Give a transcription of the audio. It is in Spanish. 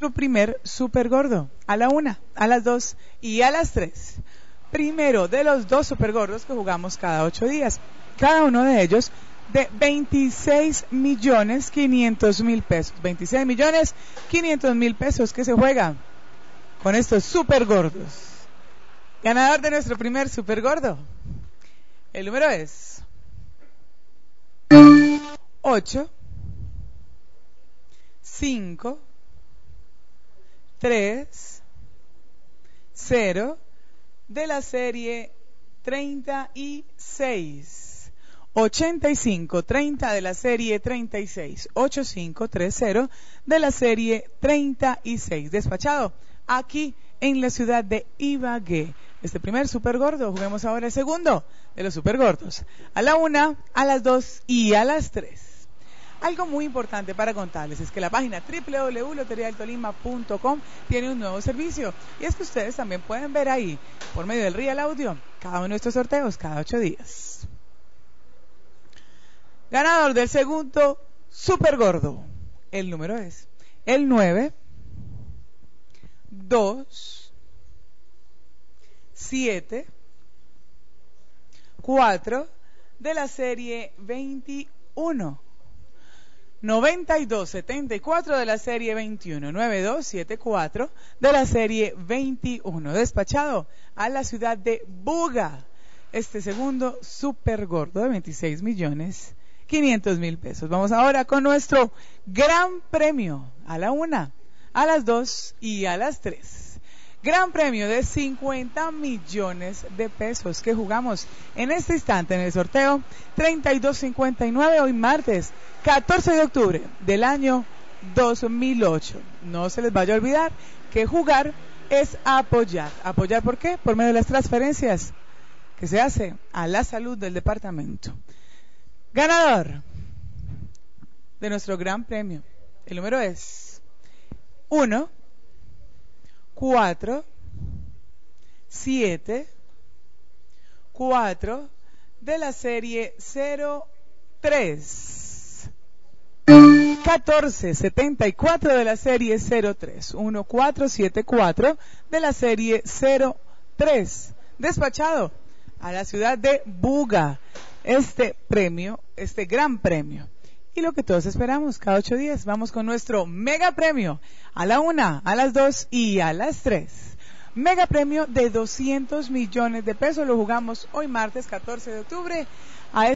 nuestro primer super gordo. A la una, a las dos y a las tres. Primero de los dos super gordos que jugamos cada ocho días. Cada uno de ellos de 26 millones 500 mil pesos. 26 millones 500 mil pesos que se juega con estos super gordos. Ganador de nuestro primer super gordo. El número es 8, 5, 3, 0 de la serie 36. 85, 30 de la serie 36, 8530 de la serie 36. Despachado aquí en la ciudad de Ibagué. Este primer super gordo, juguemos ahora el segundo de los super gordos. A la una, a las dos y a las tres. Algo muy importante para contarles es que la página www.loterialtolima.com tiene un nuevo servicio y es que ustedes también pueden ver ahí, por medio del Real Audio, cada uno de estos sorteos cada ocho días. Ganador del segundo super gordo. El número es el 9, 2, 7, 4 de la serie 21. 9274 de la serie 21, 9274 de la serie 21, despachado a la ciudad de Buga. Este segundo super gordo de 26 millones 500 mil pesos. Vamos ahora con nuestro gran premio a la una, a las dos y a las tres. Gran premio de 50 millones de pesos que jugamos en este instante en el sorteo 3259 hoy martes 14 de octubre del año 2008. No se les vaya a olvidar que jugar es apoyar. ¿Apoyar por qué? Por medio de las transferencias que se hace a la salud del departamento. Ganador de nuestro gran premio. El número es 1, 4, 7, 4 de la serie 03. 1474 de la serie 03. 1474 de la serie 03. Despachado a la ciudad de Buga. Este premio, este gran premio. Y lo que todos esperamos, cada ocho días, vamos con nuestro mega premio a la una, a las dos y a las tres. Mega premio de 200 millones de pesos. Lo jugamos hoy martes 14 de octubre. A